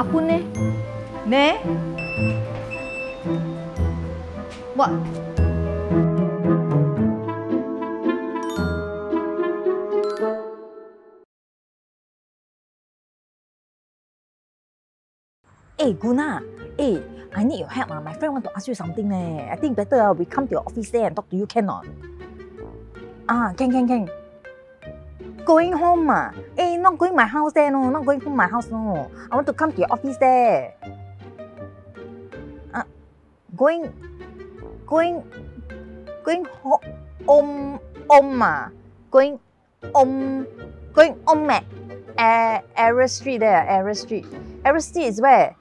Apa ni? Ne? What? Eh, Guna, eh, I need your help. Ah. My friend want to ask you something. Eh. I think better uh, we come to your office there and talk to you, can not? Ah, can, can, can. Going home, ah. Eh, not going my house there, no. Not going home my house, no. I want to come to your office there. Going, going, going ho- home, home, ah. Going home, going home at uh, Arrow Street there, Arrow Street. Arrow Street is where?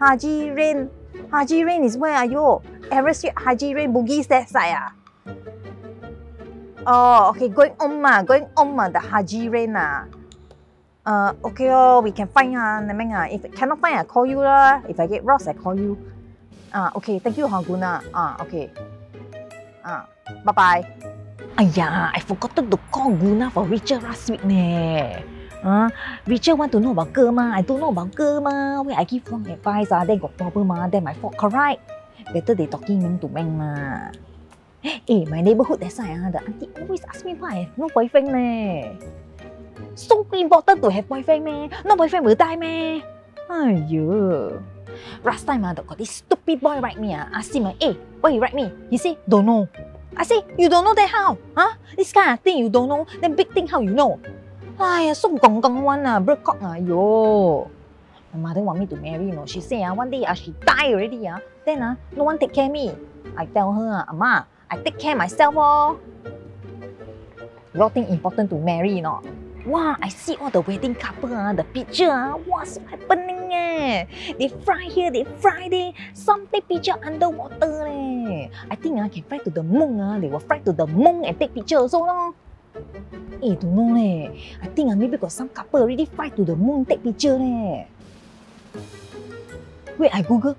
Haji Rain. Haji Rain is where are you? Arrow Street, Haji Rain, Bugis that side ah. Oh, okay, going on ah, going on ah, the Haji Rain ah. Uh, okay oh, we can find ah, Nemeng ah. If cannot find, I call you lah. If I get lost, I call you. Ah, okay, thank you, Haguna. Ah, okay. Ah, bye bye. Aya, I forgotten to call Guna for Richard last week ne. Uh, Richard want to know about girl ma. I don't know about girl ma. Where I give wrong advice ah, then got problem ma. Then my fault, correct? Better they talking meng to meng ma. Eh, my neighborhood that side ah, the auntie always ask me why I have no boyfriend ne. So important to have boyfriend meh? No boyfriend will die meh? Aiyo. Last time ah, got this stupid boy write me ah, ask him ah, eh, why you write me? He say, don't know. I say, you don't know that how? Huh? This kind of thing you don't know, then big thing how you know? Ay, so gong gong one ah, break cock ah, yo. My mother want me to marry, you know. She say ah, one day ah, she die already ah. Then ah, no one take care me. I tell her ah, Ama, I take care myself oh. You all think important to marry, you know? Wow, I see all the wedding couple ah, the picture ah, what's happening eh? They fly here, they fly there. Some take picture underwater leh. I think ah, can fly to the moon ah. They will fly to the moon and take picture also lor. Eh, don't know leh. I think ah, maybe got some couple already fly to the moon take picture leh. Wait, I Google.